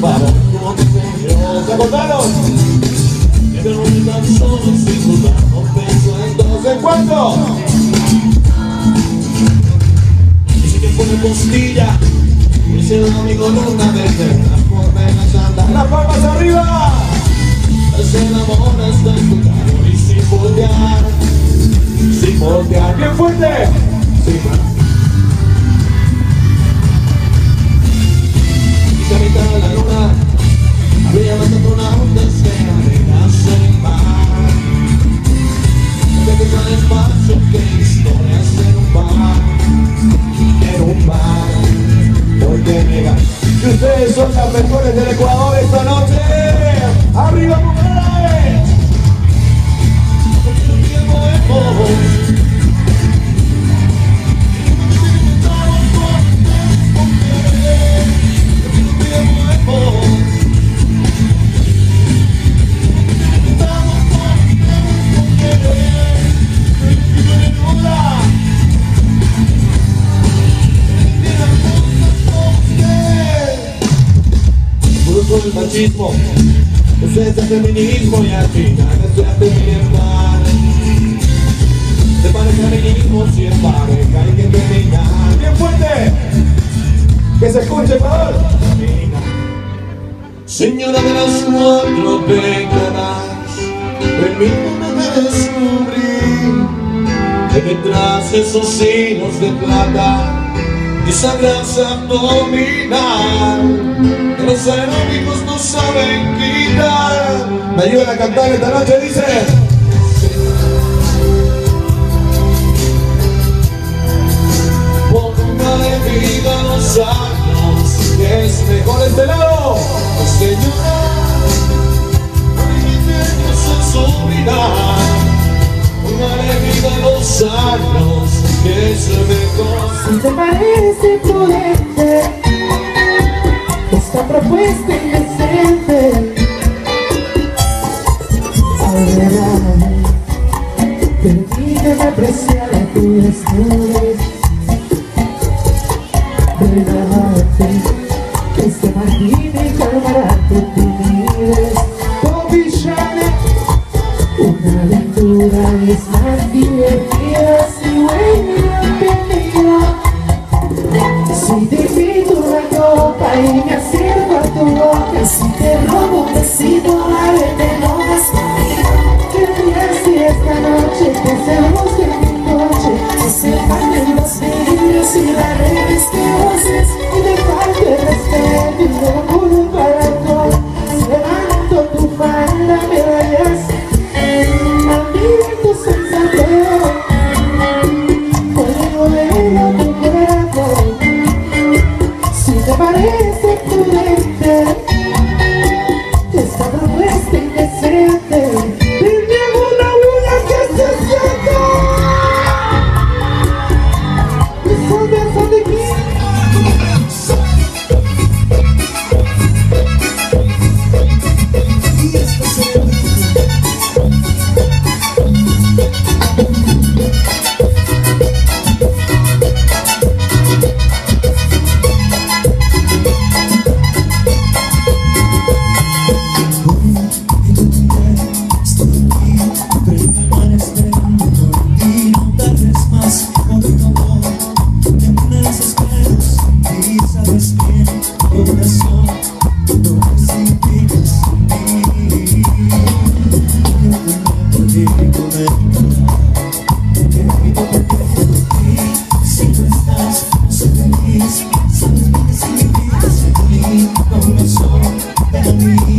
¿Se acordaron? Que. Dice que Se Y sin voltear Sin voltear Bien fuerte Sin voltear mejores del Ecuador machismo ese feminismo y al final es la libertad De pareja feminismo si es pareja hay que terminar. Bien fuerte. Que se escuche por favor. Señora de las cuatro décadas Permítame descubrir Que detrás de esos hilos de plata esa grasa abdominal los aeróbicos no saben quitar. Me ayudan a cantar esta noche, dice. Póngale vida a los años, que es mejor este lado. Señora, en su vida. Póngale vida a los años, que es mejor. Si te parece prudente esta propuesta indecente, adelante, permíteme apreciar a tu desnudez, relájate, que este martini calmará tu timidez, Bobby una aventura es más y me acerco a tu boca. Si te robo un besito, a verte no más ¿Qué si esta noche te hacemos en mi coche. Si se paren los vidrios y las redes que voces Y te falta el respeto me.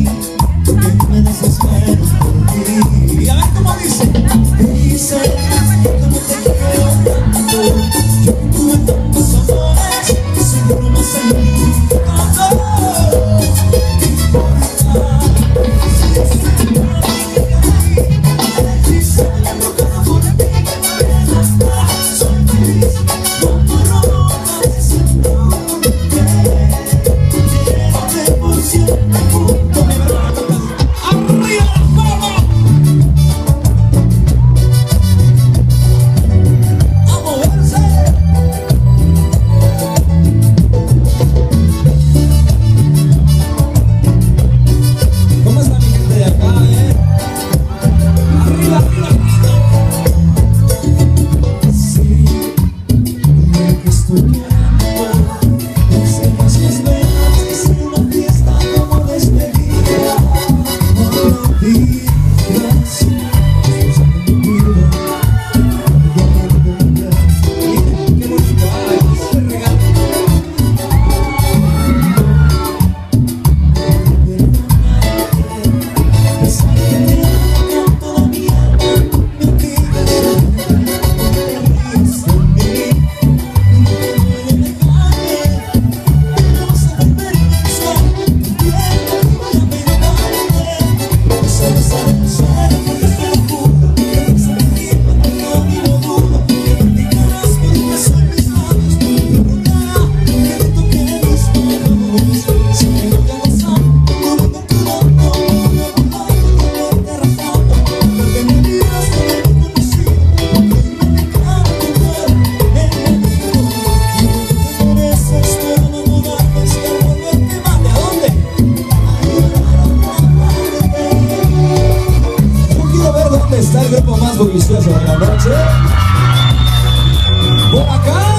Boa, cara!